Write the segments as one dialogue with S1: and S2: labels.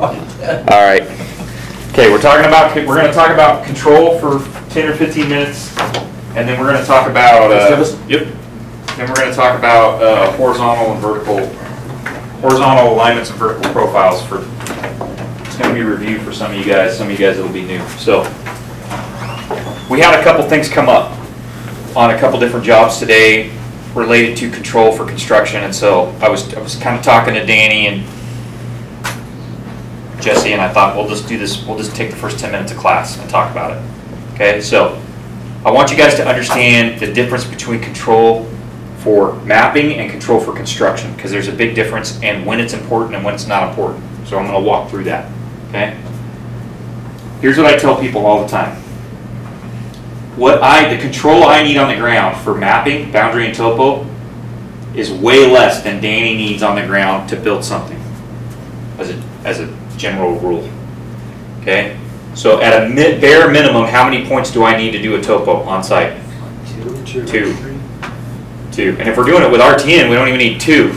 S1: All right. Okay, we're talking about, we're gonna talk about control for ten or fifteen minutes, and then we're gonna talk about, uh, yep. Then we're gonna talk about, uh, horizontal and vertical, horizontal alignments and vertical profiles for, it's gonna be reviewed for some of you guys, some of you guys it'll be new, so. We had a couple things come up on a couple different jobs today related to control for construction, and so I was, I was kinda talking to Danny and Jesse, and I thought, we'll just do this, we'll just take the first 10 minutes of class and talk about it. Okay, so I want you guys to understand the difference between control for mapping and control for construction, because there's a big difference and when it's important and when it's not important. So I'm going to walk through that. Okay? Here's what I tell people all the time. What I, the control I need on the ground for mapping, boundary and topo, is way less than Danny needs on the ground to build something, as a, as a general rule. Okay? So at a mi- bare minimum, how many points do I need to do a topo on site?
S2: Two.
S1: Two. Two. And if we're doing it with RTN, we don't even need two.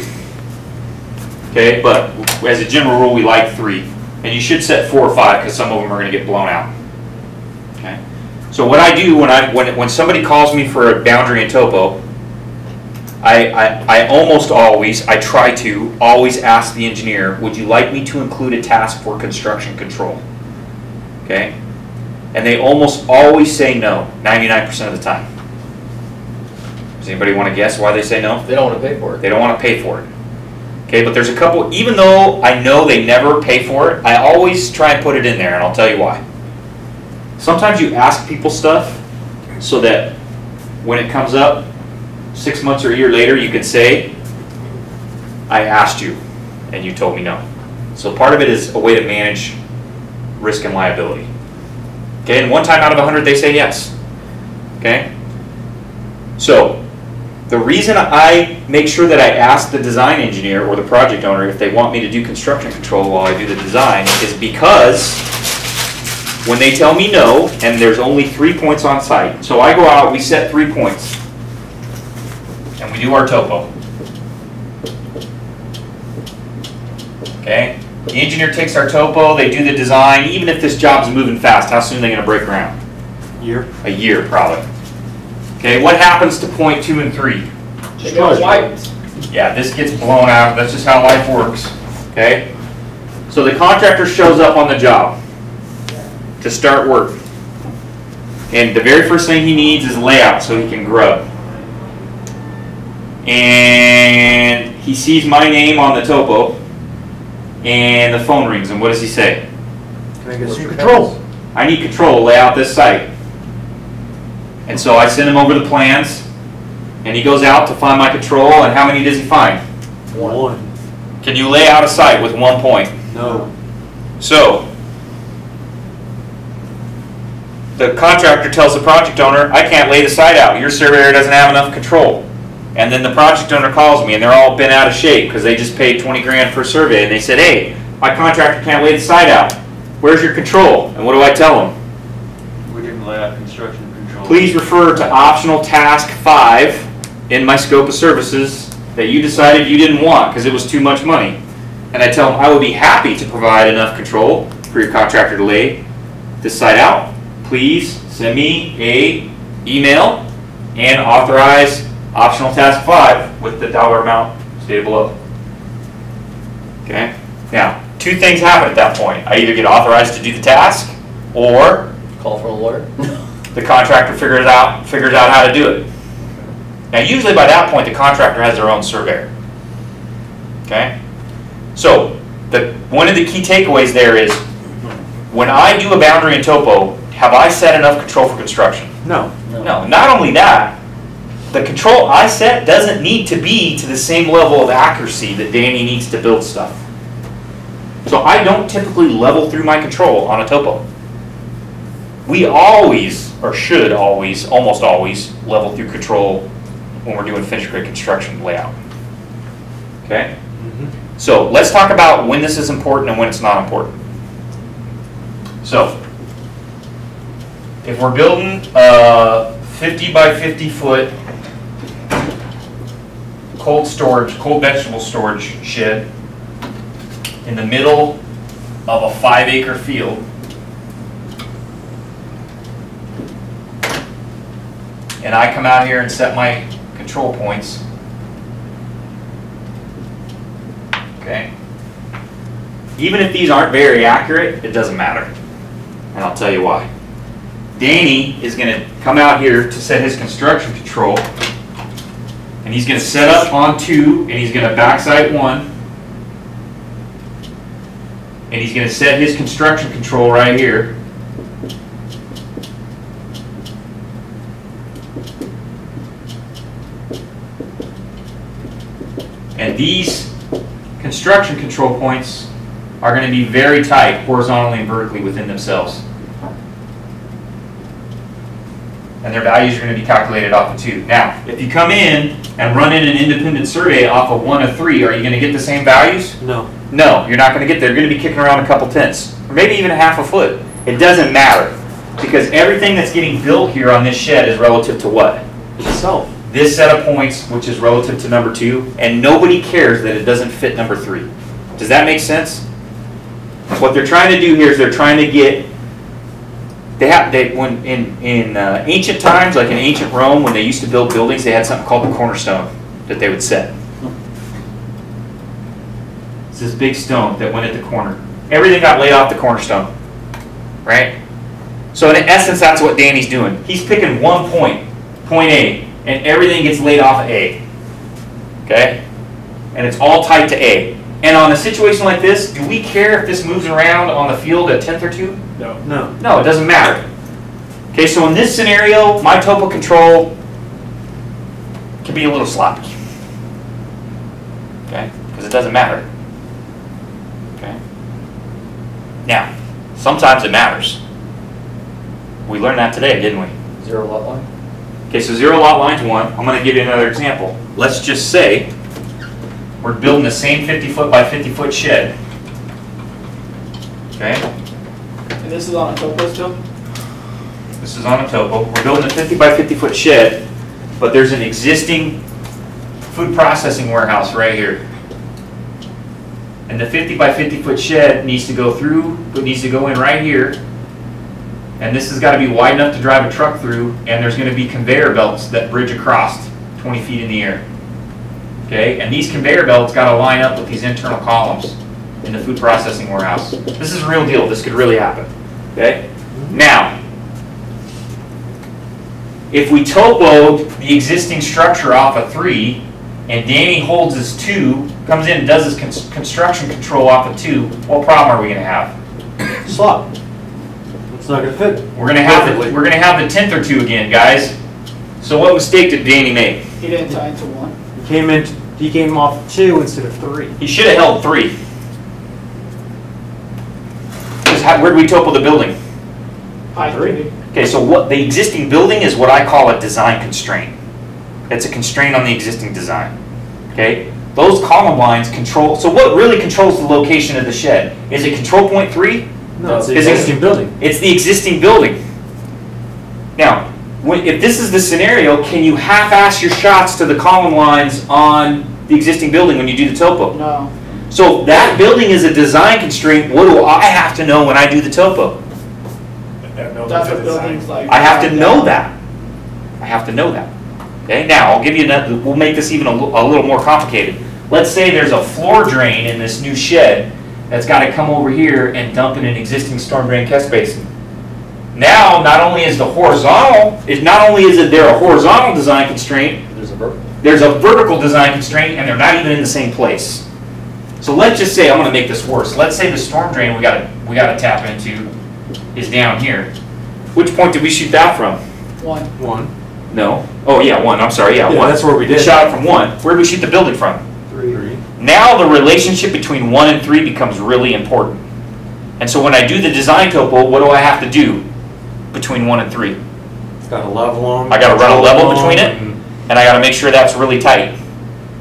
S1: Okay, but as a general rule, we like three. And you should set four or five, because some of them are gonna get blown out. Okay? So what I do when I, when, when somebody calls me for a boundary and topo, I, I, I almost always, I try to, always ask the engineer, would you like me to include a task for construction control? Okay? And they almost always say no, ninety-nine percent of the time. Does anybody want to guess why they say no?
S3: They don't want to pay for it.
S1: They don't want to pay for it. Okay, but there's a couple, even though I know they never pay for it, I always try and put it in there, and I'll tell you why. Sometimes you ask people stuff so that when it comes up, six months or a year later, you can say, I asked you, and you told me no. So part of it is a way to manage risk and liability. Okay, and one time out of a hundred, they say yes. Okay? So, the reason I make sure that I ask the design engineer or the project owner if they want me to do construction control while I do the design is because when they tell me no, and there's only three points on site, so I go out, we set three points, we do our topo. Okay? The engineer takes our topo, they do the design, even if this job's moving fast, how soon are they gonna break ground?
S2: Year.
S1: A year, probably. Okay, what happens to point two and three?
S3: They go white.
S1: Yeah, this gets blown out, that's just how life works, okay? So the contractor shows up on the job to start work. And the very first thing he needs is layout so he can grub. And he sees my name on the topo and the phone rings and what does he say?
S2: Can I get some control?
S1: I need control, to lay out this site. And so I send him over the plans, and he goes out to find my control, and how many does he find?
S2: One.
S1: Can you lay out a site with one point?
S2: No.
S1: So, the contractor tells the project owner, I can't lay the site out, your surveyor doesn't have enough control. And then the project owner calls me, and they're all bent out of shape, because they just paid twenty grand for a survey, and they said, hey, my contractor can't lay the site out. Where's your control? And what do I tell them?
S4: We didn't lay out construction control.
S1: Please refer to optional task five in my scope of services that you decided you didn't want because it was too much money. And I tell them I would be happy to provide enough control for your contractor to lay this site out. Please send me a email and authorize optional task five with the dollar amount stated below. Okay? Now, two things happen at that point. I either get authorized to do the task or
S3: Call for a lawyer.
S1: the contractor figures out, figures out how to do it. Now, usually by that point, the contractor has their own surveyor. Okay? So, the, one of the key takeaways there is, when I do a boundary and topo, have I set enough control for construction?
S2: No.
S1: No, not only that, the control I set doesn't need to be to the same level of accuracy that Danny needs to build stuff. So I don't typically level through my control on a topo. We always, or should always, almost always, level through control when we're doing finished grade construction layout. Okay? Mm-hmm. So let's talk about when this is important and when it's not important. So, if we're building a 50 by 50 foot cold storage, cold vegetable storage shed in the middle of a five acre field. And I come out here and set my control points. Okay? Even if these aren't very accurate, it doesn't matter. And I'll tell you why. Danny is gonna come out here to set his construction control. And he's gonna set up on two, and he's gonna backsight one. And he's gonna set his construction control right here. And these construction control points are gonna be very tight horizontally and vertically within themselves. And their values are gonna be calculated off of two. Now, if you come in and run in an independent survey off of one of three, are you gonna get the same values?
S2: No.
S1: No, you're not gonna get there. You're gonna be kicking around a couple tenths, or maybe even a half a foot. It doesn't matter, because everything that's getting built here on this shed is relative to what?
S2: Itself.
S1: This set of points, which is relative to number two, and nobody cares that it doesn't fit number three. Does that make sense? What they're trying to do here is they're trying to get, they have, they, when, in, in uh, ancient times, like in ancient Rome, when they used to build buildings, they had something called the cornerstone that they would set. It's this big stone that went at the corner. Everything got laid off the cornerstone, right? So in essence, that's what Danny's doing. He's picking one point, point A, and everything gets laid off of A. Okay? And it's all tied to A. And on a situation like this, do we care if this moves around on the field a tenth or two?
S4: No.
S2: No.
S1: No, it doesn't matter. Okay, so in this scenario, my topo control can be a little sloppy. Okay, because it doesn't matter. Okay. Now, sometimes it matters. We learned that today, didn't we?
S3: Zero lot line?
S1: Okay, so zero lot line's one. I'm gonna give you another example. Let's just say we're building the same 50 foot by 50 foot shed. Okay?
S5: And this is on a topo still?
S1: This is on a topo. We're building a 50 by 50 foot shed, but there's an existing food processing warehouse right here. And the 50 by 50 foot shed needs to go through, it needs to go in right here. And this has got to be wide enough to drive a truck through, and there's going to be conveyor belts that bridge across 20 feet in the air. Okay, and these conveyor belts got to line up with these internal columns in the food processing warehouse. This is a real deal. This could really happen. Okay? Now, if we topo the existing structure off of three, and Danny holds his two, comes in and does his cons- construction control off of two, what problem are we gonna have?
S2: Slop. It's not gonna fit.
S1: We're gonna have, the we're gonna have the tenth or two again, guys. So what mistake did Danny make?
S5: He didn't tie into one.
S2: He came in, he came off two instead of three.
S1: He should have held three. Because how, where do we topo the building?
S5: High
S2: Three.
S5: three.
S1: Okay, so what, the existing building is what I call a design constraint. It's a constraint on the existing design, okay? Those column lines control, so what really controls the location of the shed? Is it control point three?
S2: No, it's the
S1: Is it-
S2: existing building.
S1: It's the existing building. Now, when, if this is the scenario, can you half-ass your shots to the column lines on the existing building when you do the topo?
S5: No.
S1: So that building is a design constraint, what do I have to know when I do the topo?
S5: That's what buildings like.
S1: I have to know that. I have to know that. Okay, now, I'll give you another, we'll make this even a, a little more complicated. Let's say there's a floor drain in this new shed that's gotta come over here and dump in an existing storm drain catch basin. Now, not only is the horizontal, is not only is it there a horizontal design constraint,
S3: There's a vertical.
S1: there's a vertical design constraint and they're not even in the same place. So let's just say, I'm gonna make this worse, let's say the storm drain we gotta, we gotta tap into is down here. Which point did we shoot that from?
S5: One.
S2: One.
S1: No. Oh, yeah, one, I'm sorry, yeah,
S2: Yeah,
S1: one.
S2: that's where we did.
S1: Shot it from one. Where'd we shoot the building from?
S2: Three. three.
S1: Now the relationship between one and three becomes really important. And so when I do the design topo, what do I have to do between one and three?
S2: It's got a level on.
S1: I gotta run a level between it?
S2: and
S1: And I gotta make sure that's really tight.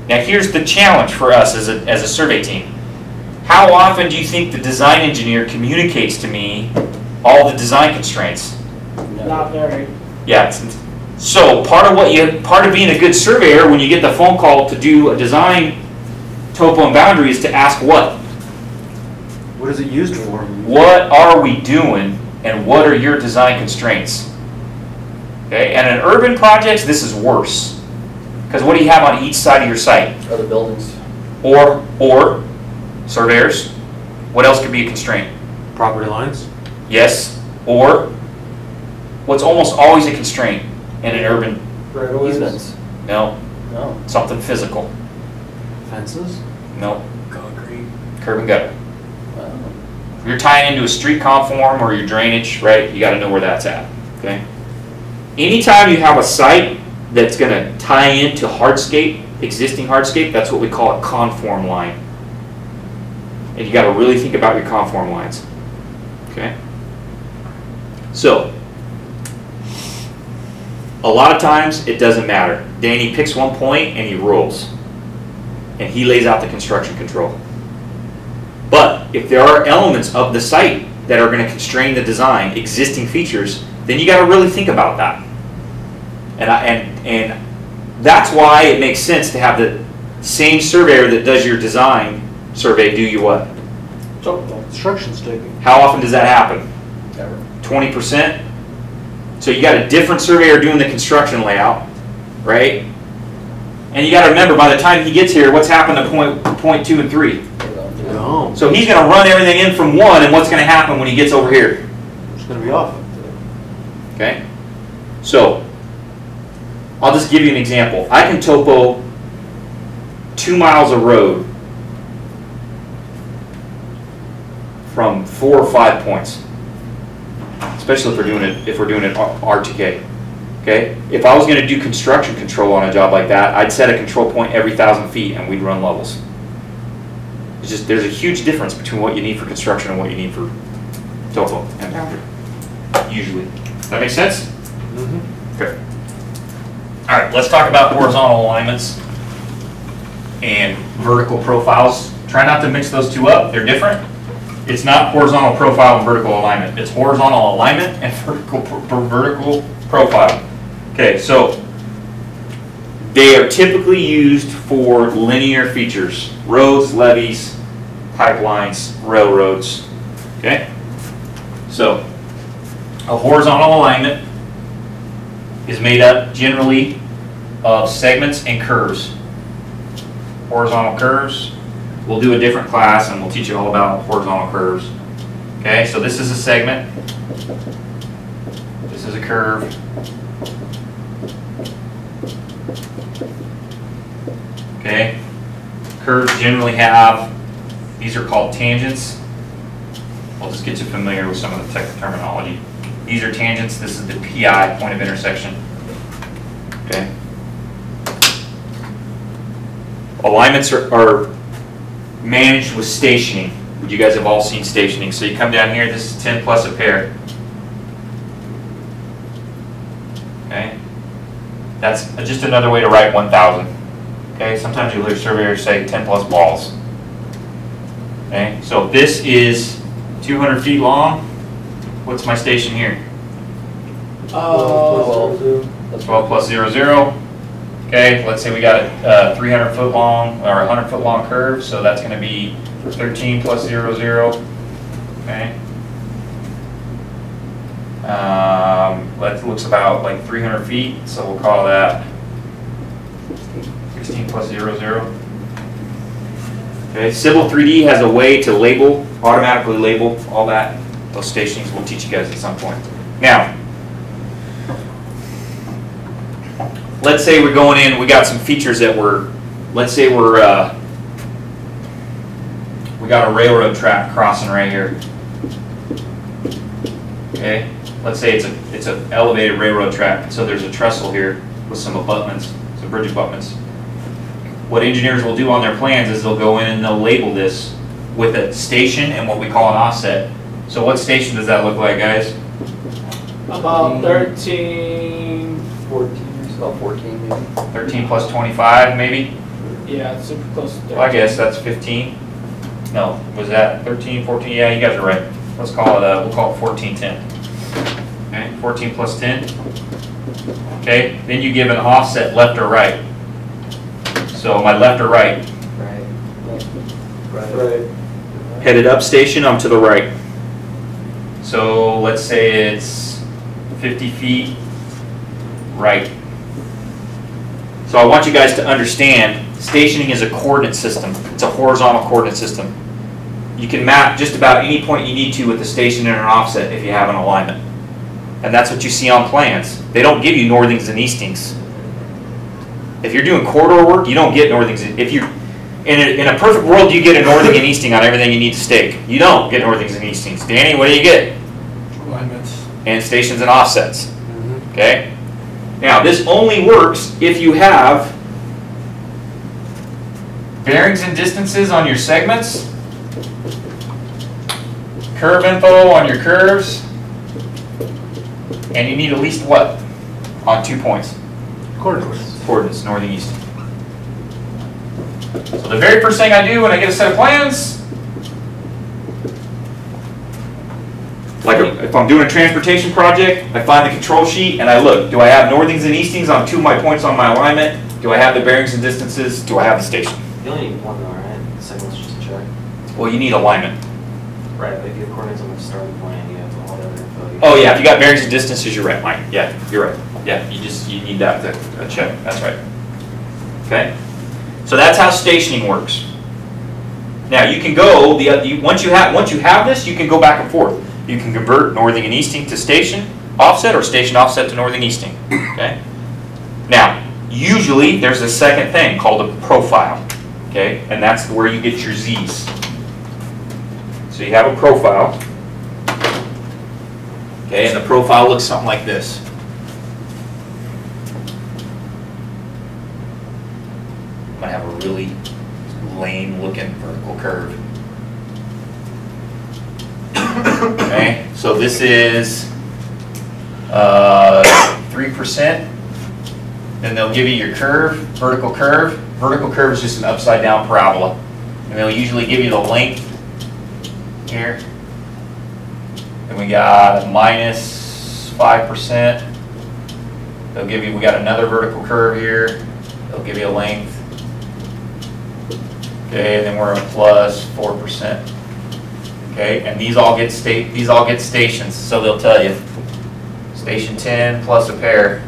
S1: Now here's the challenge for us as a, as a survey team. How often do you think the design engineer communicates to me all the design constraints?
S5: Not very.
S1: Yeah, it's, so part of what you, part of being a good surveyor, when you get the phone call to do a design topo and boundary is to ask what?
S2: What is it used for?
S1: What are we doing and what are your design constraints? Okay, and in urban projects, this is worse. Because what do you have on each side of your site?
S3: Other buildings.
S1: Or, or surveyors? What else could be a constraint?
S2: Property lines?
S1: Yes, or what's almost always a constraint in an urban,
S3: Easements.
S1: no,
S3: No.
S1: something physical,
S2: Fences?
S1: no,
S2: Concrete.
S1: curb and gutter.
S3: Wow.
S1: If you're tying into a street conform or your drainage, right, you gotta know where that's at, okay? Anytime you have a site that's gonna tie into hardscape, existing hardscape, that's what we call a conform line. And you gotta really think about your conform lines, okay? So, a lot of times, it doesn't matter. Danny picks one point and he rolls. And he lays out the construction control. But if there are elements of the site that are gonna constrain the design, existing features, then you gotta really think about that. And I, and, and that's why it makes sense to have the same surveyor that does your design survey do you what?
S2: Construction staking.
S1: How often does that happen?
S3: Never.
S1: Twenty percent? So you got a different surveyor doing the construction layout, right? And you gotta remember, by the time he gets here, what's happened to point, point two and three?
S3: They don't do it.
S2: No,
S1: So he's gonna run everything in from one, and what's gonna happen when he gets over here?
S2: it's gonna be off.
S1: Okay? So, I'll just give you an example. I can topo two miles of road from four or five points. Especially if we're doing it, if we're doing it R- RTK. Okay? If I was gonna do construction control on a job like that, I'd set a control point every thousand feet and we'd run levels. It's just, there's a huge difference between what you need for construction and what you need for topo and boundary. Usually. That makes sense?
S2: Mm-hmm.
S1: Okay. All right, let's talk about horizontal alignments and vertical profiles. Try not to mix those two up, they're different. It's not horizontal profile and vertical alignment, it's horizontal alignment and vertical, vertical profile. Okay, so they are typically used for linear features, roads, levees, pipelines, railroads, okay? So, a horizontal alignment is made up generally of segments and curves. Horizontal curves, we'll do a different class and we'll teach you all about horizontal curves. Okay, so this is a segment. This is a curve. Okay, curves generally have, these are called tangents. I'll just get you familiar with some of the terminology. These are tangents, this is the PI, point of intersection. Okay. Alignments are, are managed with stationing. You guys have all seen stationing. So you come down here, this is ten plus a pair. Okay? That's just another way to write one thousand. Okay, sometimes you'll hear surveyors say ten plus balls. Okay, so this is two hundred feet long. What's my station here?
S3: That's
S1: 12 plus 0, 0. Okay, let's say we got a uh, 300 foot long or a 100 foot long curve, so that's going to be 13 plus 0, 0. Okay. Um, that looks about like 300 feet, so we'll call that 16 plus 0, 0. Okay, Civil 3D has a way to label, automatically label all that, those stations. We'll teach you guys at some point. Now, let's say we're going in, we got some features that were, let's say we're, uh, we got a railroad track crossing right here. Okay, let's say it's a, it's an elevated railroad track, so there's a trestle here with some abutments, some bridge abutments. What engineers will do on their plans is they'll go in and they'll label this with a station and what we call an offset. So what station does that look like, guys?
S5: about thirteen,
S3: Fourteen, it's about fourteen maybe.
S1: Thirteen plus twenty-five, maybe?
S5: yeah, it's super close to thirteen.
S1: Well, I guess that's 15. No, was that 13, 14? Yeah, you guys are right. Let's call it, uh, we'll call it 14, 10. Okay, 14 plus 10. Okay, then you give an offset left or right. So my left or right? right,
S3: Right.
S6: Right.
S1: headed up station, I'm to the right. So let's say it's 50 feet right. So I want you guys to understand, stationing is a coordinate system. It's a horizontal coordinate system. You can map just about any point you need to with the station and an offset if you have an alignment. And that's what you see on plans. They don't give you northings and eastings. If you're doing corridor work, you don't get northings. If you, in a, in a perfect world, you get a northing and easting on everything you need to stake. You don't get northings and eastings. Danny, what do you get?
S2: Alignments.
S1: And stations and offsets.
S2: Mhm.
S1: Okay? Now, this only works if you have bearings and distances on your segments, curve info on your curves, and you need at least what? On two points,
S2: Coordinates.
S1: coordinates, north and east. So the very first thing I do when I get a set of plans, like if I'm doing a transportation project, I find the control sheet and I look, do I have northings and eastings on two of my points on my alignment? Do I have the bearings and distances? Do I have the station?
S6: You only need one though, right? The second one's just a check.
S1: Well, you need alignment.
S6: Right, but if you have coordinates on the starting point, you have all the other info.
S1: Oh, yeah, if you got bearings and distances, you're right, Mike. Yeah, you're right. Yeah, you just, you need that, to, check, that's right. Okay? So that's how stationing works. Now, you can go, the, once you have, once you have this, you can go back and forth. You can convert northing and easting to station offset or station offset to northing easting, okay? Now, usually, there's a second thing called a profile, okay? And that's where you get your Zs. So you have a profile. Okay, and the profile looks something like this. I'm gonna have a really lame looking vertical curve. Okay, so this is uh, three percent. Then they'll give you your curve, vertical curve. Vertical curve is just an upside down parabola. And they'll usually give you the length here. And we got minus five percent. They'll give you, we got another vertical curve here. They'll give you a length. Okay, and then we're a plus four percent. Okay, and these all get state, these all get stations, so they'll tell you. Station ten plus a pair.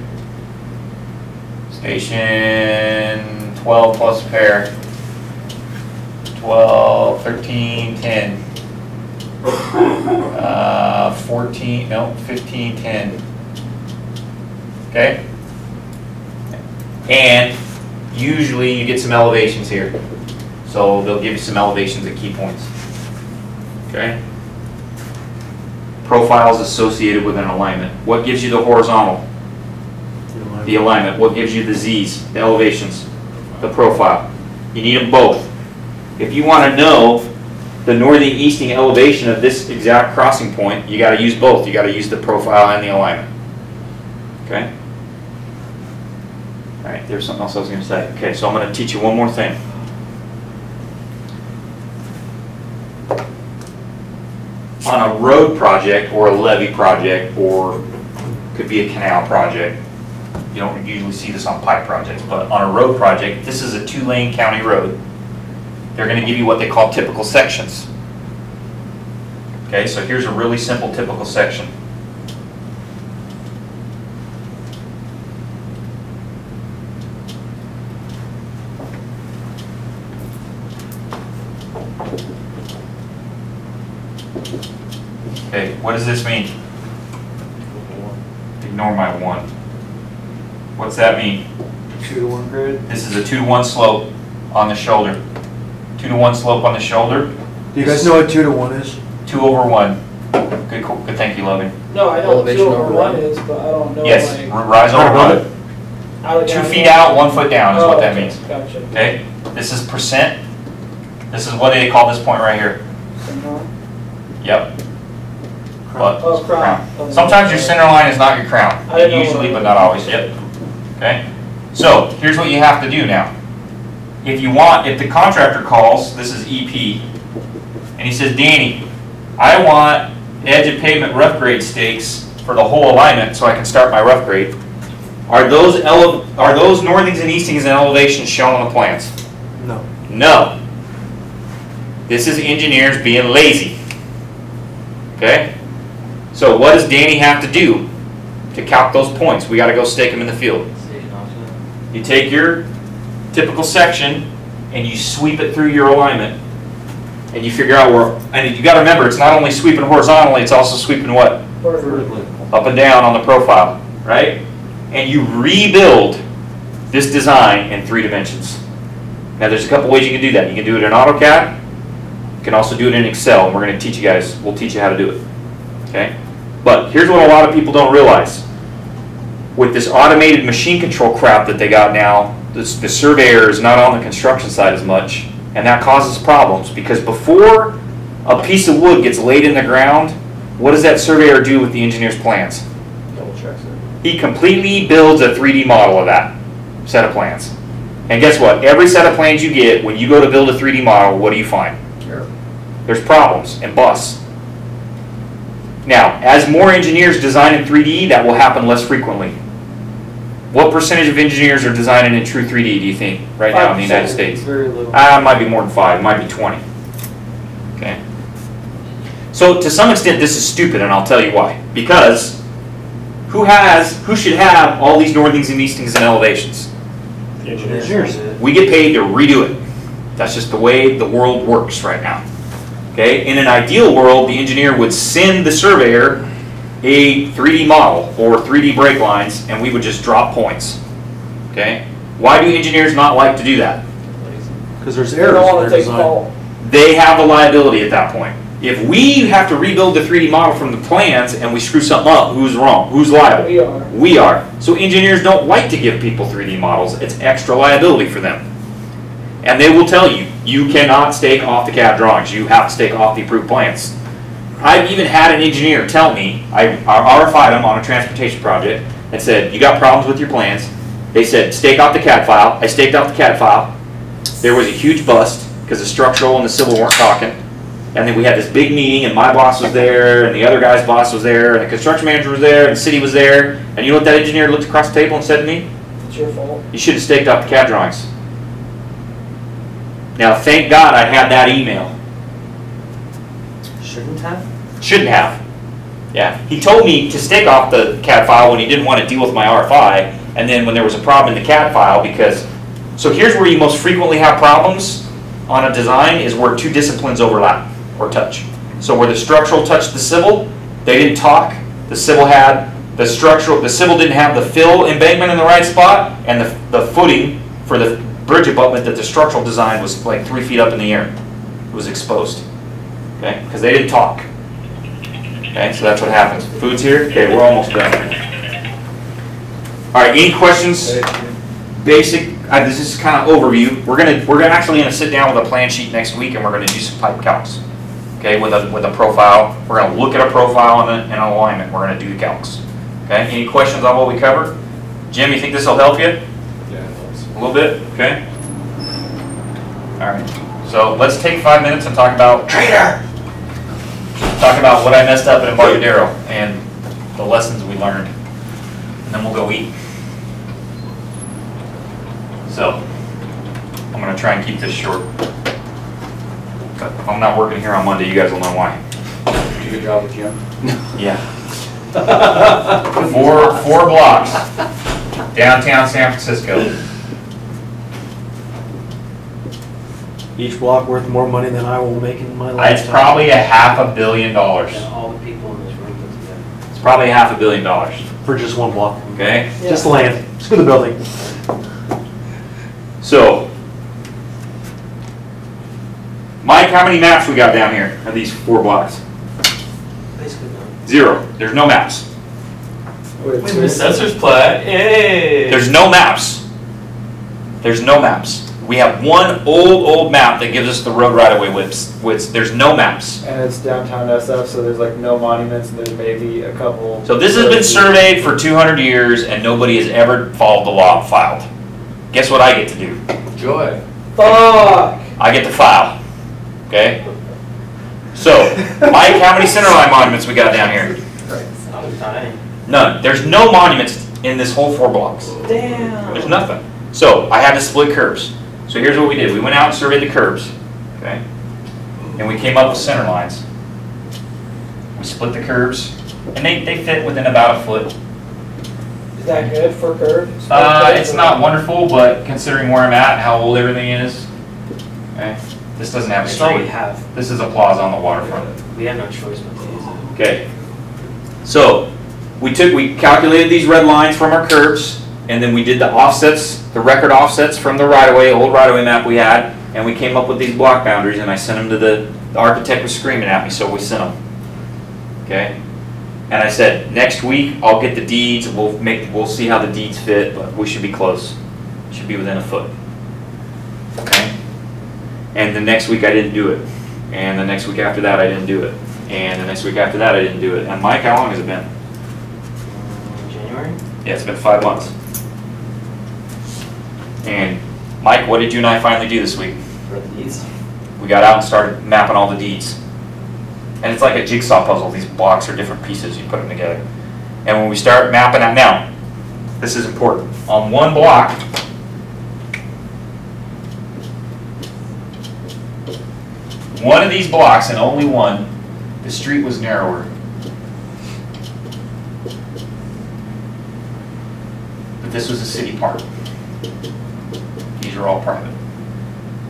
S1: Station twelve plus a pair. Twelve, thirteen, ten. Uh, 14, no, 15, 10. Okay? And usually you get some elevations here. So they'll give you some elevations at key points. Okay? Profiles associated with an alignment. What gives you the horizontal? The alignment. What gives you the Zs, the elevations, the profile? You need them both. If you want to know the northing easting elevation of this exact crossing point, you gotta use both. You gotta use the profile and the alignment. Okay? Alright, there's something else I was gonna say. Okay, so I'm gonna teach you one more thing. On a road project or a levee project or could be a canal project, you don't usually see this on pipe projects, but on a road project, this is a two-lane county road they're going to give you what they call typical sections. Okay, so here's a really simple typical section. Okay, what does this mean? Ignore my one. What's that mean?
S2: Two to one grid.
S1: This is a two to one slope on the shoulder. Two to one slope on the shoulder,
S2: Do you guys know what two to one is?
S1: two over one. Good, co- good, thank you, Logan.
S5: No, I know what two over
S3: over
S5: one
S3: run.
S5: is, but I don't know
S1: Yes,
S5: like.
S1: rise over
S2: Above
S1: one.
S5: how-
S1: Two feet out, one foot down is what
S5: Oh,
S1: that
S5: okay,
S1: means.
S5: Gotcha.
S1: Okay, this is percent. This is what they call this point right here. Yep. What?
S5: Oh, crown. Oh,
S1: Sometimes your center line is not your crown,
S5: I didn't
S1: usually,
S5: what-
S1: but not always, yep. Okay, so here's what you have to do now. If you want, if the contractor calls, this is EP, and he says, Danny, I want edge of pavement rough grade stakes for the whole alignment so I can start my rough grade. Are those ele, are those northings and eastings and elevations shown on the plans?
S2: No.
S1: No. This is engineers being lazy. Okay? So what does Danny have to do to calc those points? We gotta go stake them in the field. You take your typical section and you sweep it through your alignment. And you figure out where, and you gotta remember, it's not only sweeping horizontally, it's also sweeping what? Vertically. Up and down on the profile, right? And you rebuild this design in three dimensions. Now, there's a couple ways you can do that. You can do it in AutoCAD. You can also do it in Excel, and we're gonna teach you guys, we'll teach you how to do it. Okay? But here's what a lot of people don't realize. With this automated machine control crap that they got now, this, the surveyor is not on the construction side as much, and that causes problems, because before a piece of wood gets laid in the ground, what does that surveyor do with the engineer's plans?
S3: Double checks it.
S1: He completely builds a 3D model of that set of plans. And guess what? Every set of plans you get, when you go to build a 3D model, what do you find? There's problems and busts. Now, as more engineers design in 3D, that will happen less frequently. What percentage of engineers are designing in true 3D, do you think, right now in the United States?
S3: Very little.
S1: Ah, it might be more than five, it might be 20. Okay? So to some extent, this is stupid, and I'll tell you why. Because who has, who should have all these northings and eastings and elevations?
S2: The Engineers.
S1: We get paid to redo it. That's just the way the world works right now. Okay? In an ideal world, the engineer would send the surveyor a 3D model or 3D break lines, and we would just drop points. Okay? Why do engineers not like to do that?
S2: Because there's
S5: They
S2: errors
S5: don't
S2: in
S5: wanna
S2: their
S5: take
S2: design.
S5: fall.
S1: they have a liability at that point. If we have to rebuild the 3D model from the plans and we screw something up, who's wrong? Who's liable?
S5: We are.
S1: We are. So engineers don't like to give people 3D models. It's extra liability for them. And they will tell you, you cannot stake off the CAD drawings. You have to stake off the approved plans. I've even had an engineer tell me, I I RFI'd them on a transportation project and said, you got problems with your plans. They said, stake off the CAD file. I staked off the CAD file. There was a huge bust because the structural and the civil weren't talking. And then we had this big meeting and my boss was there and the other guy's boss was there and the construction manager was there and the city was there. And you know what that engineer looked across the table and said to me?
S5: It's your fault.
S1: You should have staked off the CAD drawings. Now, thank God I had that email.
S6: Shouldn't have?
S1: Shouldn't have. Yeah, he told me to stake off the CAD file when he didn't want to deal with my RFI, and then when there was a problem in the CAD file, because, so here's where you most frequently have problems on a design, is where two disciplines overlap or touch. So where the structural touched the civil, they didn't talk, the civil had, the structural, the civil didn't have the fill embankment in the right spot, and the, the footing for the bridge abutment that the structural design was like three feet up in the air. It was exposed, okay, because they didn't talk. Okay, so that's what happens. Food's here? Okay, we're almost done. All right, any questions? Basic, uh, this is kind of overview. We're gonna, we're actually gonna sit down with a plan sheet next week and we're gonna do some pipe calcs. Okay, with a, with a profile. We're gonna look at a profile and an alignment. We're gonna do the calcs. Okay, any questions on what we covered? Jim, you think this will help you? A little bit, okay? All right, so let's take five minutes and talk about. Trader! Talk about what I messed up at Embarcadero and the lessons we learned. And then we'll go eat. So, I'm gonna try and keep this short. But I'm not working here on Monday, you guys will know why.
S3: Do Good job with Jim.
S1: Yeah. Four, four blocks, downtown San Francisco.
S2: Each block worth more money than I will make in my
S1: life.
S2: It's
S1: probably a half a billion dollars.
S6: And all the people in this room put together.
S1: It's probably half a billion dollars,
S2: For just one block.
S1: okay?
S2: Just land. Screw the building.
S1: So, Mike, how many maps we got down here of these four blocks?
S6: Basically done.
S1: Zero. There's no maps.
S4: Wait, Assessor's plat, yay!
S1: There's no maps. There's no maps. We have one old, old map that gives us the road right-of-way widths. widths. There's no maps.
S3: And it's downtown SF, so there's like no monuments, and there's maybe a couple.
S1: So this has been surveyed for 200 years and nobody has ever followed the law and filed. Guess what I get to do?
S3: Joy.
S5: Fuck!
S1: I get to file. Okay? So, Mike, how many centerline monuments we got down here?
S6: Not.
S1: None. There's no monuments in this whole four blocks.
S5: Damn.
S1: There's nothing. So I had to split curves. So here's what we did. We went out and surveyed the curves. Okay? and we came up with center lines. We split the curves, and they, they fit within about a foot.
S5: Is that good for curves?
S1: Uh, it's not wonderful, but considering where I'm at, and how old everything is, eh, this doesn't have a
S6: That's all we
S1: street.
S6: have.
S1: This is a plaza on the waterfront.
S6: We have no choice but to use it.
S1: Okay. So, we took, we calculated these red lines from our curves, and then we did the offsets, the record offsets from the right-of-way, old right-of-way map we had, and we came up with these block boundaries, and I sent them to the, the architect was screaming at me, so we sent them. Okay? And I said, next week, I'll get the deeds, we'll make, we'll see how the deeds fit, but we should be close. Should be within a foot. Okay? And the next week, I didn't do it. And the next week after that, I didn't do it. And the next week after that, I didn't do it. And Mike, how long has it been?
S6: January?
S1: Yeah, it's been five months. And Mike, what did you and I finally do this week?
S6: For the deeds?
S1: We got out and started mapping all the deeds. And it's like a jigsaw puzzle. These blocks are different pieces. You put them together. And when we start mapping out now, this is important. On one block, one of these blocks and only one, the street was narrower. But this was a city park. Are all private.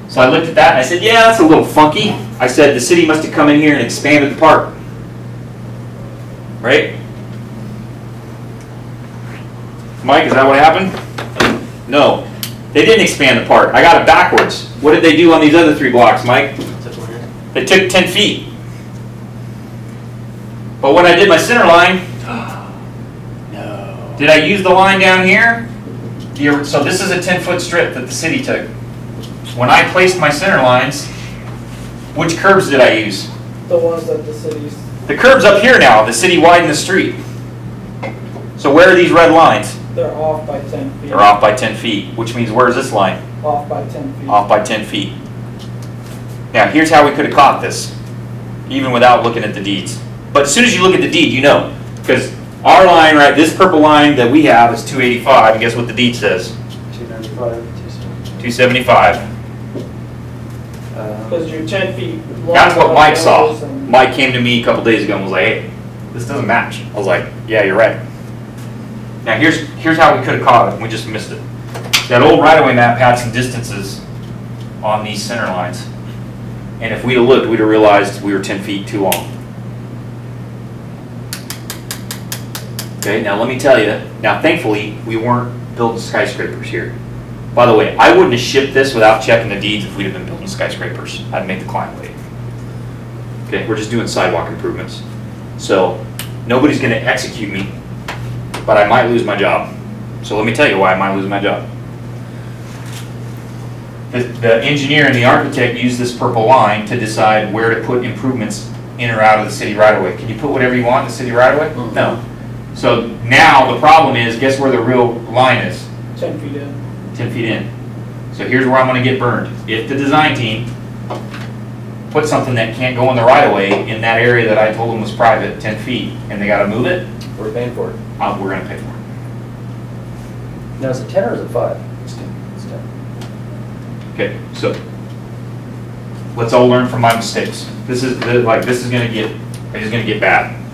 S1: So I looked at that and I said, yeah, that's a little funky. I said, the city must have come in here and expanded the park. Right? Mike, is that what happened? No. They didn't expand the park. I got it backwards. What did they do on these other three blocks, Mike? They took 10 feet. But when I did my center line,
S2: No.
S1: did I use the line down here? The- So this is a 10-foot strip that the city took. When I placed my center lines, which curves did I use?
S5: The ones that the cities,
S1: The curb's up here now, the city widened the street. So where are these red lines?
S5: they're off by ten feet.
S1: They're off by 10 feet, which means where's this line?
S5: Off by ten feet.
S1: Off by 10 feet. Now, here's how we could have caught this, even without looking at the deeds. But as soon as you look at the deed, you know. Because our line, right, this purple line that we have is 285, and guess what the deed says?
S3: Two ninety-five,
S1: 275.
S3: um,
S5: Cause you're ten feet. long
S1: That's what
S5: on
S1: Mike saw.
S5: those and-
S1: Mike came to me a couple days ago and was like, hey, this doesn't match. I was like, yeah, you're right. Now, here's, here's how we could have caught it, we just missed it. That old right-of-way map had some distances on these center lines. And if we'd have looked, we'd have realized we were ten feet too long. Okay, now let me tell you, now thankfully, we weren't building skyscrapers here. By the way, I wouldn't have shipped this without checking the deeds if we'd have been building skyscrapers. I'd make the client wait. Okay, we're just doing sidewalk improvements. So, nobody's gonna execute me, but I might lose my job. So let me tell you why I might lose my job. The, the engineer and the architect use this purple line to decide where to put improvements in or out of the city right of way. Can you put whatever you want in the city right of way? Mm-hmm. No. So now the problem is, guess where the real line is?
S5: Ten feet in.
S1: 10 feet in. So here's where I'm gonna get burned. If the design team put something that can't go in the right of way in that area that I told them was private, 10 feet, and they gotta move it,
S3: we're paying for it.
S1: uh, we're gonna pay for it.
S3: Now, is it ten or is it five?
S1: It's 10.
S3: It's ten.
S1: Okay, so let's all learn from my mistakes. This is, like, this is gonna get, it's gonna get bad.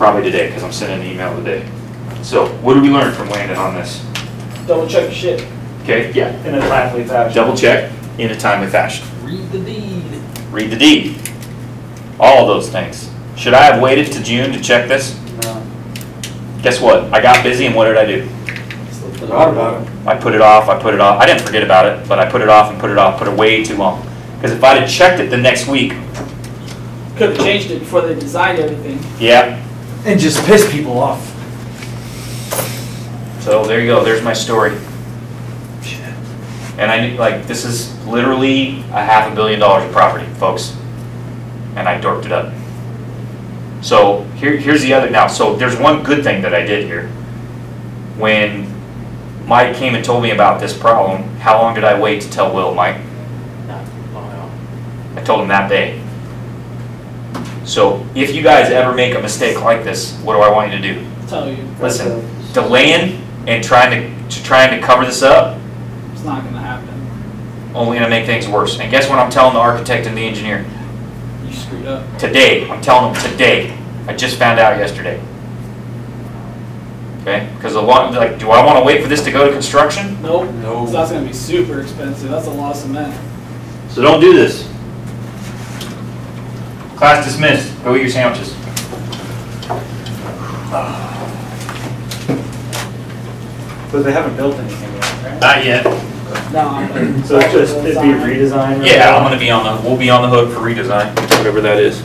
S1: Probably today, because I'm sending an email today. So what did we learn from Landon on this?
S5: Double check your shit.
S1: Okay, yeah,
S3: In a timely fashion.
S1: double check in a timely fashion.
S4: Read the deed.
S1: Read the deed. All of those things. Should I have waited to June to check this?
S3: No.
S1: Guess what? I got busy and what did I do?
S2: Forgot about it.
S1: I put it off, I put it off. I didn't forget about it, but I put it off and put it off, put it way too long. Because if I'd have checked it the next week,
S5: Could've changed it before they designed everything.
S1: yeah.
S2: And just piss people off.
S1: So there you go, there's my story. Shit. And I, knew- like, this is literally a half a billion dollars of property, folks. And I dorked it up. So here, here's the other, now, so there's one good thing that I did here. When Mike came and told me about this problem, how long did I wait to tell Will, Mike?
S6: Not long at all.
S1: I told him that day. So if you guys ever make a mistake like this, what do I want you to do?
S5: Tell you,
S1: Listen, delaying and trying to, to trying to cover this up,
S5: it's not gonna happen.
S1: only gonna make things worse. And guess what I'm telling the architect and the engineer?
S5: you screwed up.
S1: Today, I'm telling them today. I just found out yesterday. Okay, because a lot, like, do I wanna wait for this to go to construction?
S5: Nope.
S1: No.
S5: So that's gonna be super expensive. That's a lot of cement.
S1: So don't do this. Class dismissed. Go eat your sandwiches.
S3: But they haven't built anything yet, right?
S1: Not yet.
S5: No, I'm.
S3: So it's just, it'd be a redesign? right?
S1: Yeah, I'm gonna be on the, we'll be on the hook for redesign, whatever that is.